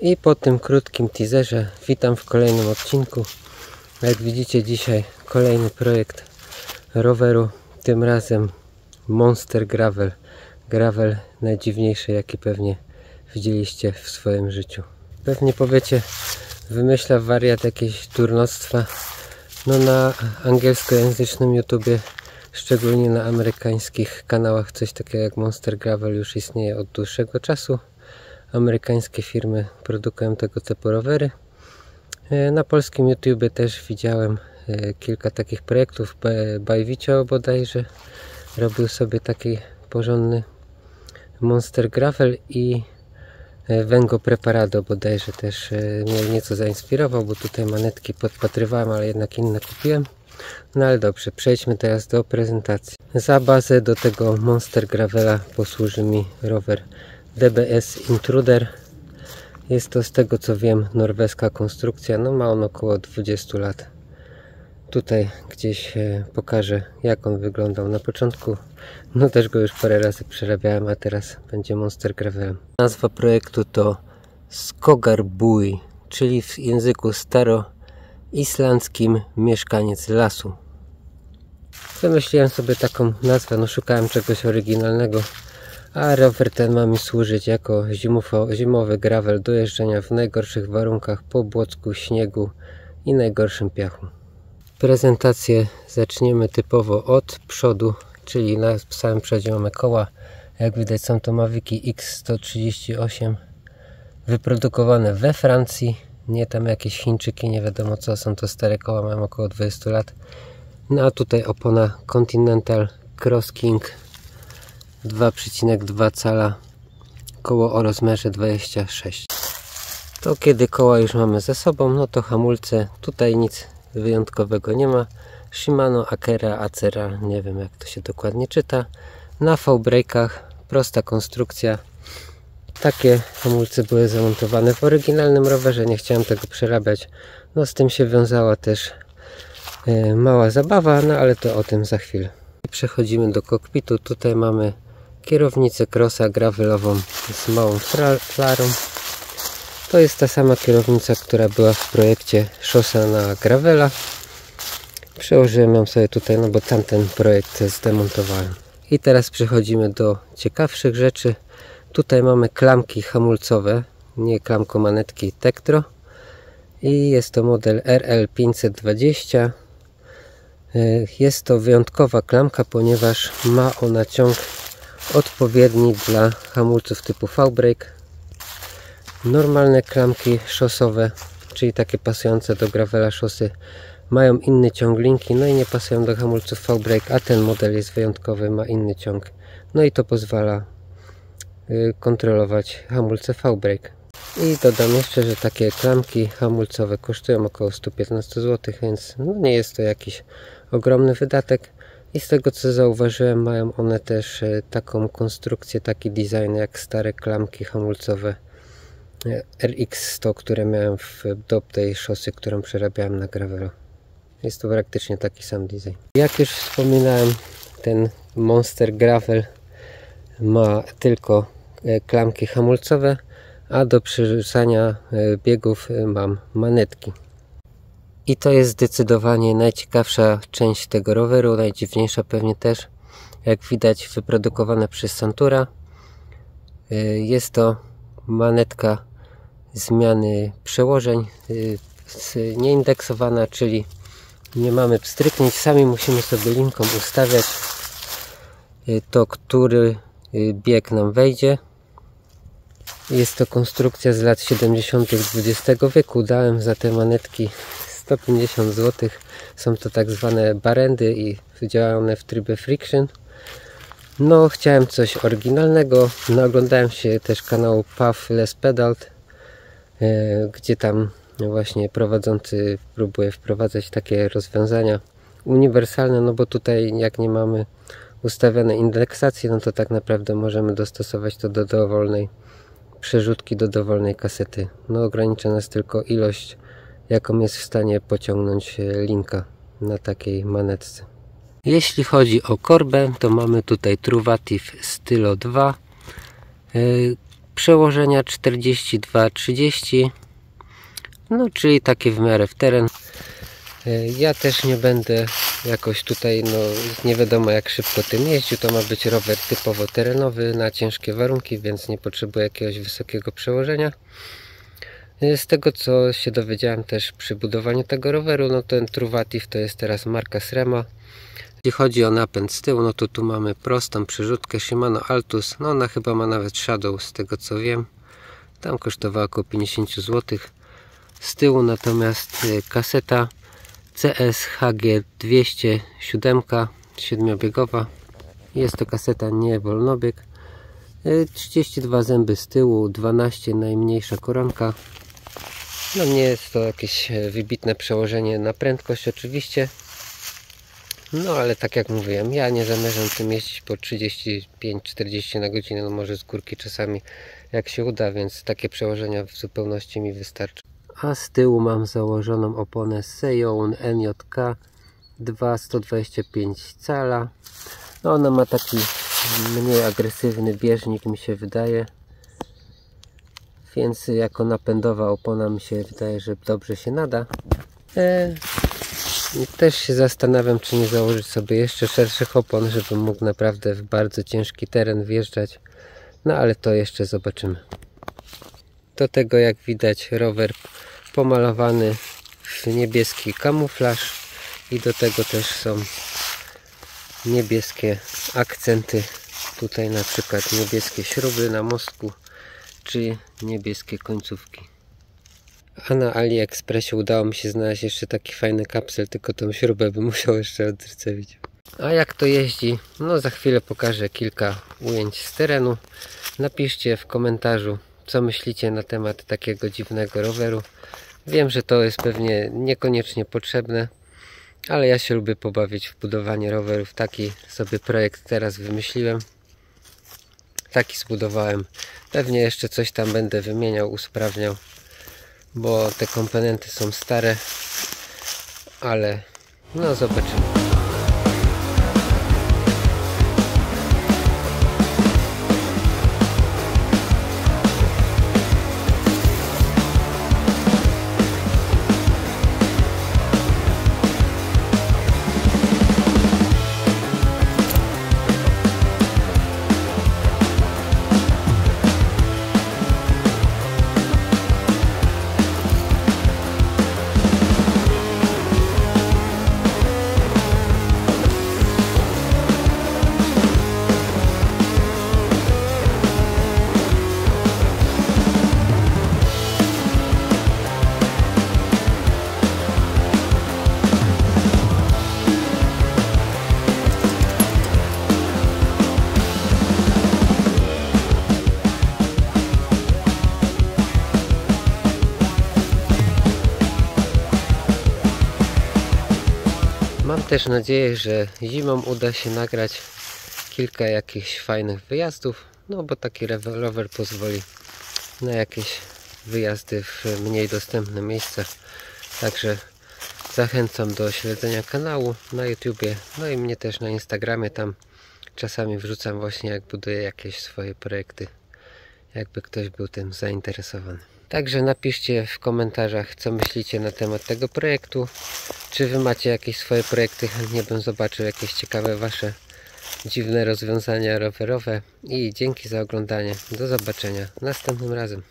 I po tym krótkim teaserze witam w kolejnym odcinku. Jak widzicie dzisiaj kolejny projekt roweru, tym razem Monster Gravel. Gravel najdziwniejszy jaki pewnie widzieliście w swoim życiu. Pewnie powiecie, wymyśla wariat jakieś turnostwa. No na angielskojęzycznym YouTubie, szczególnie na amerykańskich kanałach, coś takiego jak Monster Gravel już istnieje od dłuższego czasu. Amerykańskie firmy produkują tego typu rowery. E, na polskim YouTubie też widziałem e, kilka takich projektów. Bajwicio bodajże robił sobie taki porządny Monster Gravel i Vengo e, Preparado bodajże też mnie nieco zainspirował, bo tutaj manetki podpatrywałem, ale jednak inne kupiłem. No ale dobrze, przejdźmy teraz do prezentacji. Za bazę do tego Monster Gravela posłuży mi rower DBS Intruder. Jest to z tego co wiem norweska konstrukcja, no ma on około 20 lat. Tutaj gdzieś e, pokażę jak on wyglądał na początku. No też go już parę razy przerabiałem, a teraz będzie Monster Gravel. Nazwa projektu to Skogarbui, czyli w języku staroislandzkim mieszkaniec lasu. Wymyśliłem sobie taką nazwę, no szukałem czegoś oryginalnego a rower ten ma mi służyć jako zimowy gravel do jeżdżenia w najgorszych warunkach po błocku, śniegu i najgorszym piachu. Prezentację zaczniemy typowo od przodu, czyli na samym przodzie mamy koła. Jak widać są to Maviki X138 wyprodukowane we Francji. Nie tam jakieś Chińczyki, nie wiadomo co, są to stare koła, mają około 20 lat. No a tutaj opona Continental Cross King 2,2 cala koło o rozmiarze 26 to kiedy koła już mamy ze sobą no to hamulce tutaj nic wyjątkowego nie ma. Shimano, Akera, Acera nie wiem jak to się dokładnie czyta. Na V-brake'ach prosta konstrukcja. Takie hamulce były zamontowane w oryginalnym rowerze nie chciałem tego przerabiać. No z tym się wiązała też e, mała zabawa no ale to o tym za chwilę. Przechodzimy do kokpitu. Tutaj mamy kierownicę crossa gravelową z małą flarą to jest ta sama kierownica, która była w projekcie szosa na gravela. Przełożyłem ją sobie tutaj, no bo tamten projekt zdemontowałem. I teraz przechodzimy do ciekawszych rzeczy. Tutaj mamy klamki hamulcowe nie klamko manetki Tektro. I jest to model RL520 jest to wyjątkowa klamka, ponieważ ma ona ciąg odpowiedni dla hamulców typu V-brake normalne klamki szosowe czyli takie pasujące do gravela szosy mają inny ciąg linki no i nie pasują do hamulców V-brake a ten model jest wyjątkowy, ma inny ciąg. No i to pozwala y, kontrolować hamulce V-brake. I dodam jeszcze, że takie klamki hamulcowe kosztują około 115 zł więc no nie jest to jakiś ogromny wydatek i z tego co zauważyłem mają one też e, taką konstrukcję, taki design jak stare klamki hamulcowe e, RX100, które miałem w, do tej szosy, którą przerabiałem na gravelo. Jest to praktycznie taki sam design. Jak już wspominałem, ten Monster Gravel ma tylko e, klamki hamulcowe, a do przerzucania biegów mam manetki. I to jest zdecydowanie najciekawsza część tego roweru, najdziwniejsza pewnie też. Jak widać wyprodukowana przez Santura. Y, jest to manetka zmiany przełożeń y, nieindeksowana, czyli nie mamy pstryknięć, sami musimy sobie linką ustawiać y, to, który bieg nam wejdzie. Jest to konstrukcja z lat 70. XX wieku. Dałem za te manetki 150 zł. Są to tak zwane barendy i działają one w trybie friction. No, chciałem coś oryginalnego. No, się też kanału Puff Les Pedaled, gdzie tam właśnie prowadzący próbuje wprowadzać takie rozwiązania uniwersalne, no bo tutaj jak nie mamy ustawionej indeksacji, no to tak naprawdę możemy dostosować to do dowolnej przerzutki, do dowolnej kasety. No ogranicza nas tylko ilość jaką jest w stanie pociągnąć e, linka na takiej manetce. Jeśli chodzi o korbę, to mamy tutaj Truvativ Stylo 2. E, przełożenia 42-30 no czyli takie w miarę w teren E, ja też nie będę jakoś tutaj, no nie wiadomo jak szybko tym jeździł. To ma być rower typowo terenowy na ciężkie warunki, więc nie potrzebuję jakiegoś wysokiego przełożenia. Z tego co się dowiedziałem też przy budowaniu tego roweru, no ten Truvativ to jest teraz marka Srema. Jeśli chodzi o napęd z tyłu, no to tu mamy prostą przerzutkę Shimano Altus. No ona chyba ma nawet Shadow z tego co wiem. Tam kosztowała około 50 zł. Z tyłu natomiast e, kaseta CSHG 207 siedmiobiegowa jest to kaseta nie wolnobieg 32 zęby z tyłu 12 najmniejsza koronka no nie jest to jakieś e, wybitne przełożenie na prędkość oczywiście. No ale tak jak mówiłem ja nie zamierzam tym jeździć po 35-40 na godzinę no może z górki czasami jak się uda więc takie przełożenia w zupełności mi wystarczy. A z tyłu mam założoną oponę Seoun NJK 225 cala. No ona ma taki mniej agresywny bieżnik mi się wydaje więc jako napędowa opona mi się wydaje, że dobrze się nada. E, też się zastanawiam czy nie założyć sobie jeszcze szerszych opon żebym mógł naprawdę w bardzo ciężki teren wjeżdżać. No ale to jeszcze zobaczymy. Do tego jak widać rower pomalowany w niebieski kamuflaż i do tego też są niebieskie akcenty. Tutaj na przykład niebieskie śruby na mostku czy niebieskie końcówki a na AliExpressie udało mi się znaleźć jeszcze taki fajny kapsel tylko tą śrubę bym musiał jeszcze odrcewić a jak to jeździ? No za chwilę pokażę kilka ujęć z terenu napiszcie w komentarzu co myślicie na temat takiego dziwnego roweru Wiem, że to jest pewnie niekoniecznie potrzebne, ale ja się lubię pobawić w budowanie rowerów. Taki sobie projekt teraz wymyśliłem. Taki zbudowałem. Pewnie jeszcze coś tam będę wymieniał, usprawniał, bo te komponenty są stare, ale no zobaczymy. Też nadzieję, że zimą uda się nagrać kilka jakichś fajnych wyjazdów, no bo taki rower pozwoli na jakieś wyjazdy w mniej dostępne miejsca. Także zachęcam do śledzenia kanału na YouTubie, no i mnie też na Instagramie, tam czasami wrzucam właśnie jak buduję jakieś swoje projekty, jakby ktoś był tym zainteresowany. Także napiszcie w komentarzach, co myślicie na temat tego projektu. Czy wy macie jakieś swoje projekty? Chętnie bym zobaczył jakieś ciekawe wasze dziwne rozwiązania rowerowe. I dzięki za oglądanie. Do zobaczenia następnym razem.